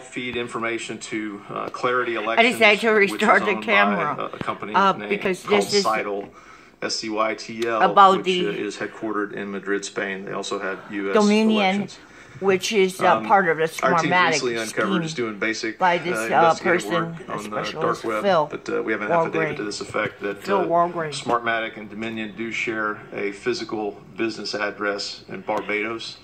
feed information to uh, Clarity Elections. decided to is restart the camera, A, a company uh, because this is Scytl, S-C-Y-T-L, about which the uh, is headquartered in Madrid, Spain. They also had U.S. Dominion, elections. which is uh, Um, part of the Our team Smartmatic recently uncovered just doing basic by this, uh, uh, person, on the dark web, Phil but uh, we have an Walgrave. affidavit to this effect that Phil Smartmatic and Dominion do share a physical business address in Barbados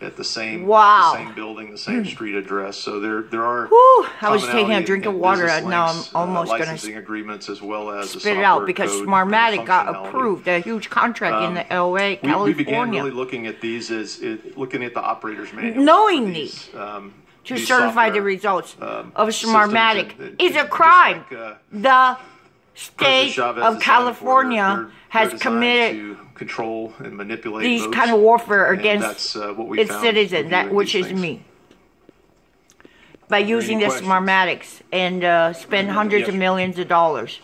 at the same Wow. the same building, the same street address. So there there are Whew, I was taking a drink in of water, and now I'm almost uh, gonna licensing agreements as well as Spit it out because Smartmatic got approved, a huge contract in the LA, We, California. we began really looking at these as it, looking at the operator's manual. Knowing for these, um, to these certify the results um, of Smartmatic is a crime. like, uh, the state of California has committed to control and manipulate these votes, kind of warfare against that's, uh, what we its citizens, that which is things. me. By using the? Smartmatics and uh, spend hundreds of millions of dollars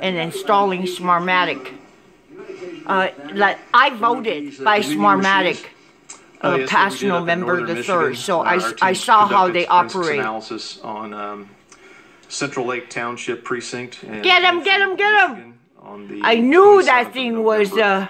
and installing Smartmatic. Uh, like I voted by Smartmatic, Uh, uh, yes, past did up in November the third. So I, I saw how they operate. Analysis on um, Central Lake Township precinct. in- Get in get 'em, get on I knew that thing was uh,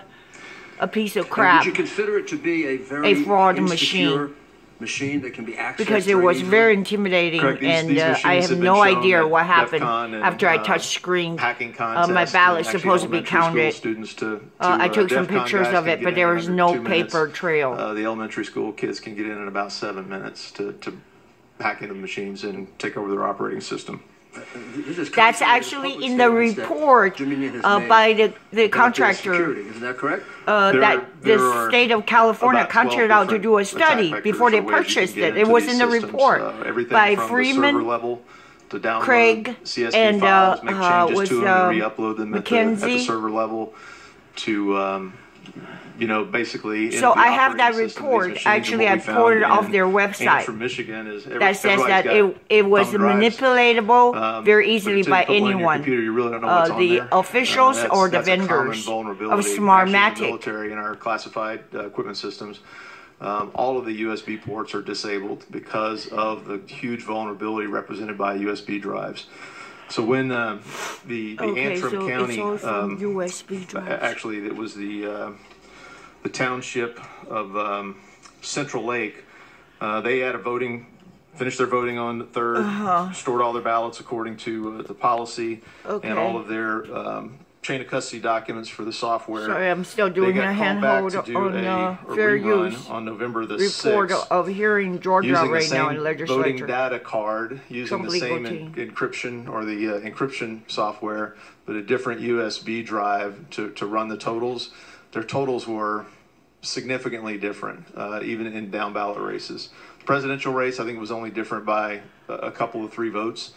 a piece of And crap Would you consider it to be a very A fraud machine. machine that can be accessed because it was very intimidating, Correct. And these uh, I have no idea what happened and, after I uh, touched screen. Uh, my ballot supposed to be counted. Students to, to, Uh, I took some pictures of it, but there was no two minutes. paper trail. The elementary school kids can get in in about seven minutes to, to hack into the machines and take over their operating system. This That's actually in the report uh, by the, the contractor security. Isn't that correct? uh, There- that there the are state of California contracted out to do a study before they or ways you can purchased it. It was in the systems, report uh, by from the Freeman. level to download Craig, CSV and, files, uh, make uh, changes was, to them, uh, and re-upload them at the, at the server level to, um, you know, basically. So I have that report. Actually, I pulled it off their website. From Michigan is every, that says that it, it was manipulatable Um, very easily by put one in your anyone. computer, you really Uh, the officials that's- or the vendors of vulnerability, in the Smartmatic. military and our classified uh, equipment systems. Um, all of the USB ports are disabled because of the huge vulnerability represented by USB drives. So when uh, the, the Okay, Antrim so County, it's all from um, actually, it was the uh, the township of um, Central Lake. Uh, they had a voting, finished their voting on the 3rd stored all their ballots according to uh, the policy, Uh-huh. Okay. and all of their um, chain of custody documents for the software. Sorry, I'm still doing a handhold back to do on uh, a fair use on November the report 6th of hearing Georgia using the right same now in voting data card, using the same en- encryption or the uh, encryption software, but a different USB drive to, to run the totals. Their totals were significantly different, uh, even in down ballot races. The Presidential race, I think, was only different by a, couple of three votes.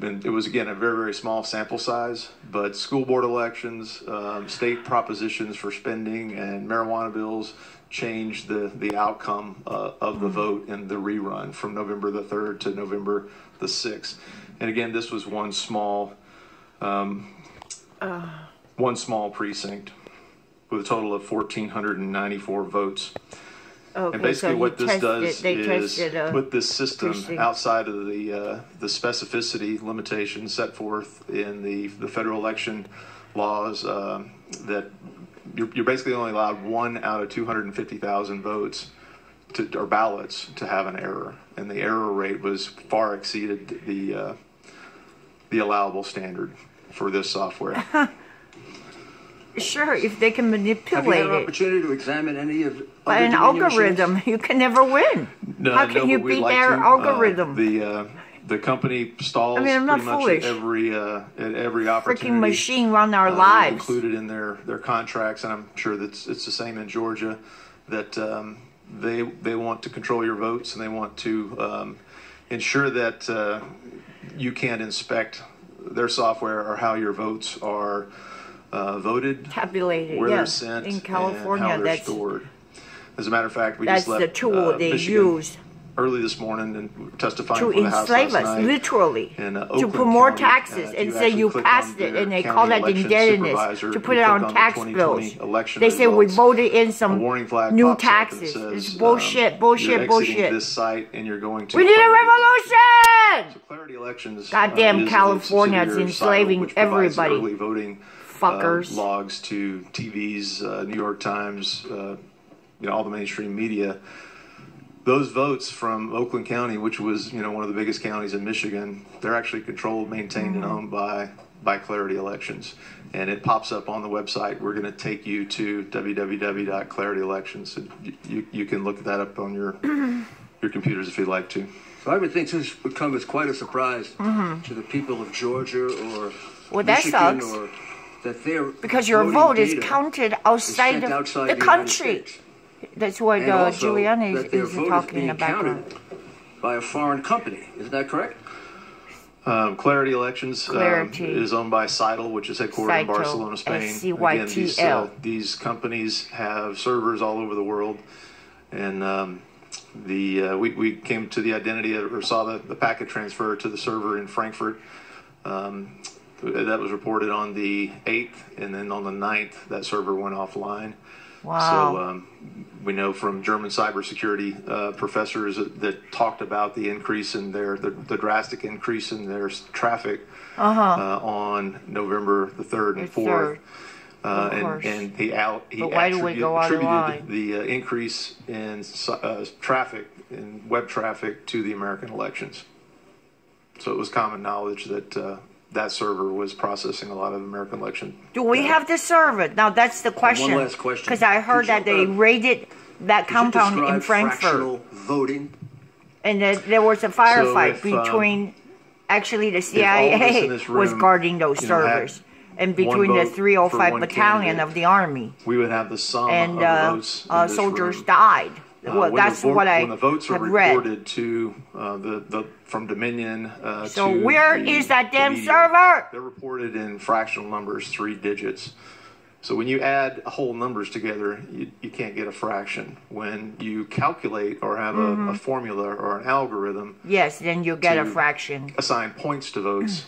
And it was again a very very small sample size, but school board elections, um, state propositions for spending, and marijuana bills changed the the outcome uh, of the vote in the rerun from November the third to November the sixth. And again, this was one small, um, one small precinct with a total of fourteen hundred and ninety four votes. Okay, And basically, so what this does is a put this system outside of the uh, the specificity limitations set forth in the the federal election laws um, that you're, you're basically only allowed one out of two hundred and fifty thousand votes to or ballots to have an error, and the error rate was far exceeded the uh, the allowable standard for this software. Sure, if they can manipulate Have you manipulate had an it opportunity to examine any of by other an algorithm, machines? you can never win. No, How can no, you beat like their to. Uh, algorithm? the uh, the company stalls I mean, I'm not pretty foolish. at every uh, at every opportunity. Freaking machine run our uh, lives. included in their their contracts, and I'm sure that it's, it's the same in Georgia. That um, they they want to control your votes, and they want to um, ensure that uh, you can't inspect their software or how your votes are uh, voted Tabulated, where they're sent In and California, how they're that's stored. As a matter of fact, we that's just left the tool uh, they Michigan use. early this morning and testifying to the enslave us, night. literally, in, uh, to put more County, taxes, uh, and say you passed it, and they call that indebtedness to put it on on the tax 2020 bills. election They say we voted in some warning flag new and taxes. says, it's bullshit, um, bullshit, bullshit. this site and you're going to we need a revolution! so Clarity Elections. Goddamn uh, California is enslaving everybody. Early voting Fuckers. uh, logs to TVs, uh, New York Times, uh, you know, all the mainstream media. Those votes from Oakland County, which was you know one of the biggest counties in Michigan, they're actually controlled, maintained, and owned by by Clarity Elections, and it pops up on the website. We're going to take you to www.clarityelections. And you, you, you can look that up on your your computers if you'd like to. So I would think this would come as quite a surprise to the people of Georgia or Mm-hmm. Well, that Michigan sucks. or that their Because your vote is counted outside sent of outside the United country. States. That's what And uh, also Giuliani that is, their is vote talking being about. by a foreign company. Isn't that correct? Um, Clarity Elections um, is owned by Scytl, which is headquartered in Barcelona, Spain. S-C-Y-T-L. Again, these, uh, these companies have servers all over the world, and um, the uh, we, we came to the identity or saw the, the packet transfer to the server in Frankfurt. Um, that was reported on the 8th, and then on the 9th, that server went offline. Wow. So um, we know from German cybersecurity uh, professors that, that talked about the increase in their the, the drastic increase in their traffic uh on November the third and fourth. Uh, Of and, course. and he out he But why do we attribu- go out of attributed the uh, increase in uh, traffic in web traffic to the American elections. So it was common knowledge that uh, that server was processing a lot of American election. Do we have to serve it? Now that's the question. One last question. Because I heard Could you, that they uh, raided that compound in describe Frankfurt, fractional voting. and that there was a firefight if, um, between. actually, the all of us CIA in this was guarding those you know, servers, and between the 305 battalion of the army, We would have the sum and of the uh, in uh, this soldiers room. died. Uh, well, the that's what I when the votes are have read. reported to uh, the, the from Dominion. Uh, So where the- is that damn media, server? They're reported in fractional numbers, three digits. So when you add whole numbers together, you, you can't get a fraction. When you calculate or have Mm-hmm. a, a formula or an algorithm Yes, then you get a fraction. assign points to votes,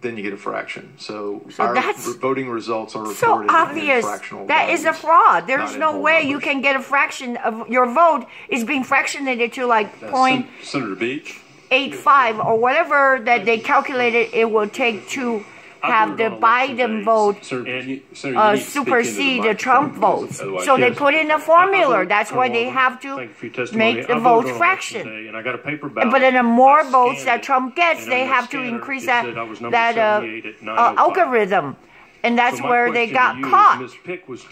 then you get a fraction. So, So our that's voting results are So reported in obvious. fractional That is a fraud. There's no whole way you can get a fraction of your vote is being fractionated to like point Senator Beach. eight five or whatever that they calculated it will take to have the Biden vote Senator, you- Senator, uh, you need to speak into supersede the Trump votes. So they put in a formula. That's why they have to for your testimony. make the vote fraction. election day, And I got a paper ballot. But then the more votes that Trump gets, they have to increase that said I was number that uh, uh, algorithm, and that's where they got caught. Ms. Pick was t-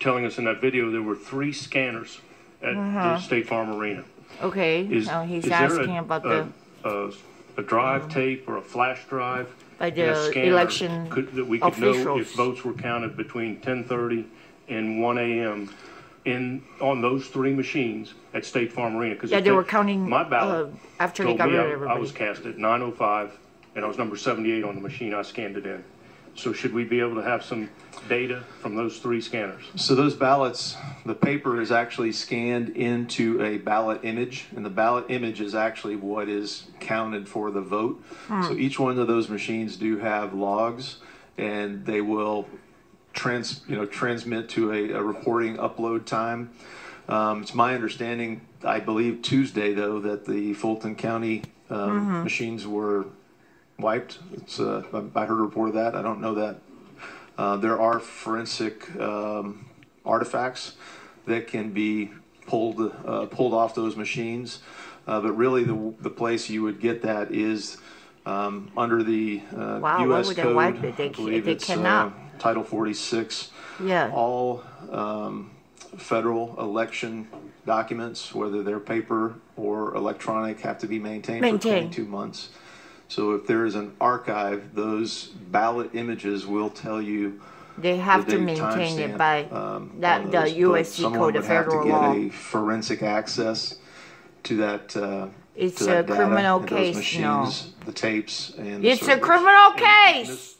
telling us in that video there were three scanners at the State Farm Arena. Okay, Is, uh, he's asking about the a, a drive tape or a flash drive By the scanner election could, that we could know officials. if votes were counted between 10:30 and 1 a.m. in on those three machines at State Farm Arena. Because Yeah, they were counting, my ballot uh, after they told got me rid of I, I everybody. was cast at 9:05 and I was number 78 on the machine I scanned it in. So should we be able to have some data from those three scanners? So those ballots, the paper is actually scanned into a ballot image, and the ballot image is actually what is counted for the vote. So each one of those machines do have logs, and they will trans, you know, transmit to a, a reporting upload time. Um, it's my understanding, I believe Tuesday though, that the Fulton County um, machines were wiped. It's uh, I heard a report of that. I don't know that. Uh, there are forensic um, artifacts that can be pulled uh, pulled off those machines, uh, but really the the place you would get that is um, under the uh, Wow, U.S. code. wipe it? They I believe they it's, cannot. Uh, Title 46. Yeah. All um, federal election documents, whether they're paper or electronic, have to be maintained, for Maintained. 22 months. So if there is an archive, those ballot images will tell you They have the to maintain it by um, that the those, but USC someone code would of have to get law. a forensic access to that. Uh, It's to that a data criminal case, no. The tapes and It's a criminal case.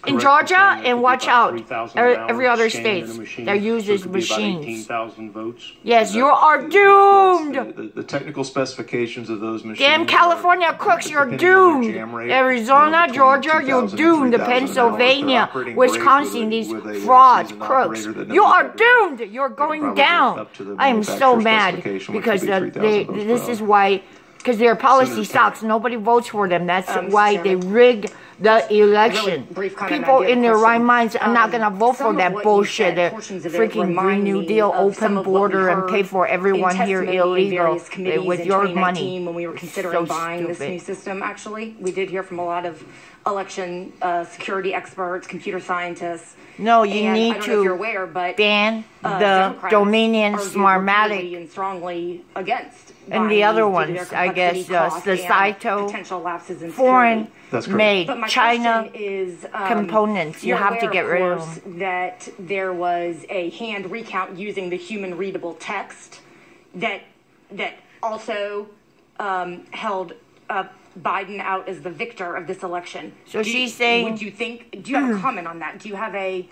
Ms. Pick, in Georgia, saying it could and watch out, 3,000 every, every other state in a states that uses could be about machines. 18,000 votes. Yes, you are doomed. The, the, the technical specifications of those machines. Damn are- California crooks, you're depending on their doomed. rate, Arizona, you know, Georgia, you're doomed. 3,000 an hour. If they're Pennsylvania, Wisconsin, with these with a, frauds, crooks. operator that knows You are doomed. You're going down. up to the I am so mad because would be 3,000 they, this is why, because their policy Senator sucks. Nobody votes for them. That's Um, Mr. why they Chairman. rigged the election. comment, People I do have in their right minds are not Um, going to vote for that bullshit. said, The portions of it freaking Green New Deal, open of what we border, and pay for everyone here illegal with your money. when we were considering so buying this stupid. new system. Actually, we did hear from a lot of election uh, security experts, computer scientists. No, you and need I don't know to if you're aware, but ban uh, the Democrats Dominion argued Smartmatic and strongly against And the other ones, due to their I guess, complexity, uh, cost, and potential lapses in foreign That's made But my China is um, components. You you're have to get rid of course, That there was a hand recount using the human readable text that that also um, held uh, Biden out as the victor of this election. So Do you- she's saying- Would you think? Do you have a comment on that? Do you have a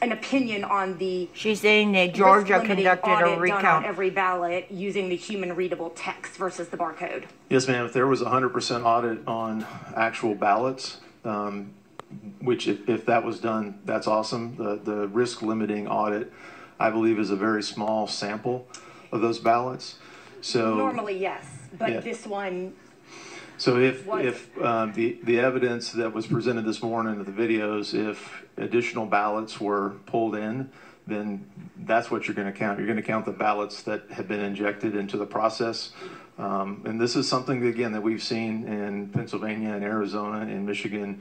an opinion on the She's saying that Georgia conducted audit a done on recount. every ballot using the human readable text versus the barcode? Yes, ma'am. If there was a 100% audit on actual ballots, um, which if, if that was done, that's awesome. The, the risk limiting audit, I believe, is a very small sample of those ballots. So Normally, yes, but Yeah. this one So if, if um, the, the evidence that was presented this morning, of the videos, if additional ballots were pulled in, then that's what you're going to count. You're going to count the ballots that have been injected into the process. Um, and this is something, again, that we've seen in Pennsylvania and Arizona and Michigan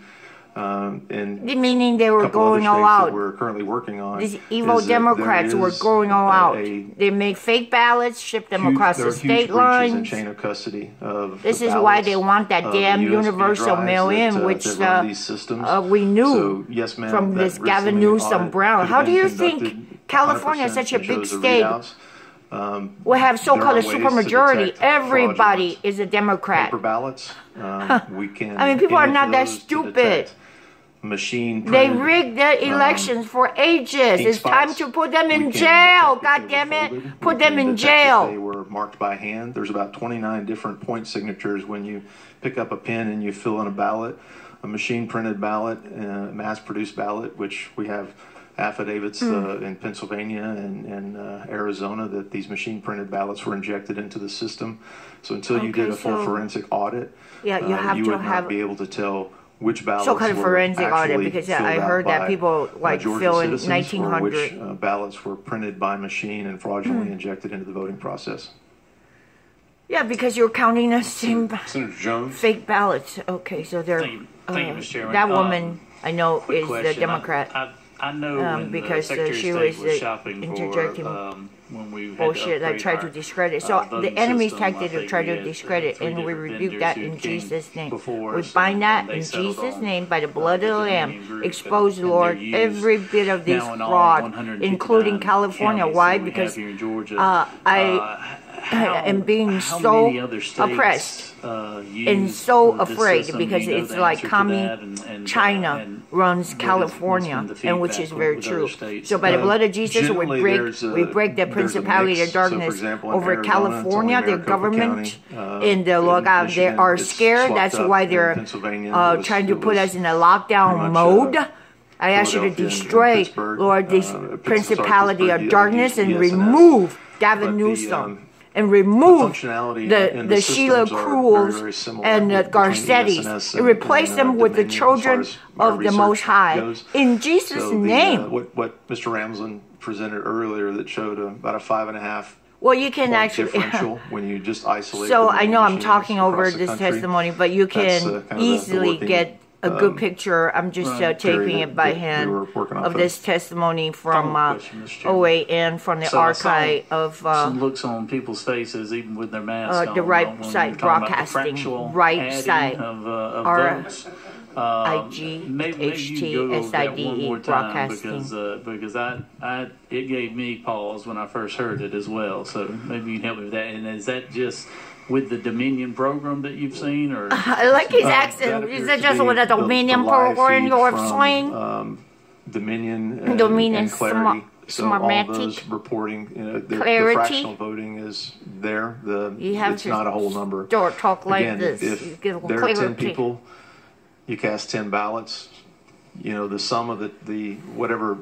um, and Meaning they were going all out. we're currently working on. These evil is Democrats were going all out. They make fake ballots, ship them huge- across there the are huge state in lines. chain of custody of This is why they want that damn universal mail-in, that, uh, which, uh, these systems. uh, we knew So, yes, from this Gavin Newsom Brown. How do you think California, 100% such a big state. Um, will have so-called there a are ways to supermajority? Everybody is a Democrat. paper ballots. Um, we can. I mean, people are not that stupid. Machine. They rigged the elections for ages. It's time to put them in jail. God damn it. folded. Put We them in jail. They were marked by hand. There's about 29 different point signatures when you pick up a pen and you fill in a ballot, a machine printed ballot, a mass produced ballot, which we have affidavits Hmm. uh, in Pennsylvania and, and uh, Arizona that these machine printed ballots were injected into the system. So until you did Okay, a full so- forensic audit, Yeah, you uh, have you to would have- not be able to tell which ballots So-called were forensic audit, actually because, yeah, filled I out heard that by, people, uh, like, Georgia fill in citizens or 1900. which uh, ballots were printed by machine and fraudulently Hmm. injected into the voting process. Yeah, because you're counting the same Senator Jones? fake ballots. Okay, so they're Thank you, thank you, uh, Mr. Chairman. that Um, woman I know Quick is the. Democrat. I, I, I know um, when because, uh, the Secretary she was, was, uh, shopping interjecting for um, when we bullshit I tried to discredit. So uh, the enemy's tactic to try to uh, discredit, and we rebuke that in Jesus' name. before We bind that in Jesus' name by the uh, blood of the Lamb. Expose, Lord, every bit of this now in all fraud, including California. Why? that we have Because here in Georgia, uh, I uh, how- am being so states, oppressed uh, and so afraid because Do you know it's like answer to commie that? And- and, uh, China and runs what is- what's California, and which is very true. So by the Uh, blood of Jesus, we break a- we break the principality of So, darkness example, over Arizona, California. The Maricopa government County, uh, in the in lookout, they are scared. That's why they're uh, was- trying to put us in a lockdown mode. I ask you to and- and destroy, Lord, this uh, principality of darkness and remove Gavin Newsom um, and remove functionality the, the, the Sheila Cruels very, very and the Garcettis and and- replace and, them uh, with the children far as my of the Most High. goes. In Jesus' So the, name. uh, what, what Mr. Ramsland presented earlier that showed uh, about a five and a half well, you can actually. differential when you just isolate. So I know I'm talking over this country. testimony, but you can uh, kind of the- the easily get a good um, picture. I'm just uh, taping it by we hand off of this testimony from uh, question, Mr. Chairman. 08 and from the So archive of. Uh, some looks on people's faces, even with their masks Uh, on. the right we were side about the broadcasting, right side. of, uh, of R- votes. Um, IG, maybe, maybe you can go over that one HT, broadcasting. because uh, because I, I it gave me pause when I first heard it as well. So maybe you can help me with that. And is that just with the Dominion program that you've seen, or I like his Uh, accent. Is it just with the the- the Dominion program you're from, um, Dominion and, Dominion and Clarity. Smart- so all those reporting, you know, the, the fractional voting is there. The You have it's to not a whole number. Don't talk like Again, this. if there are ten people, you cast ten ballots. You know the sum of the, the whatever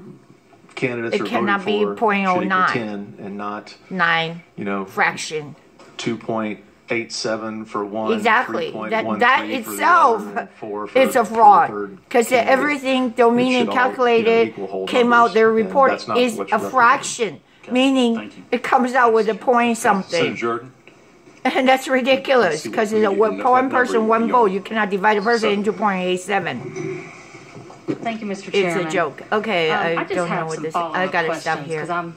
candidates It are cannot voting be for 0.09. should equal oh ten and not Nine you know fraction. two point eight seven for one. Exactly. That that for itself, other, for it's a fraud. Because everything Dominion should all, you know, calculated came numbers, out. Their report is a fraction, meaning it comes out with a point Senator something, Jordan? and that's ridiculous. Because we it's a one one person, one vote. You cannot divide a person So- into point eight seven. Thank you, Mr. Chairman. It's a joke. Okay, Um, I, I just don't have know what some this. follow-up I gotta questions stop here. because I'm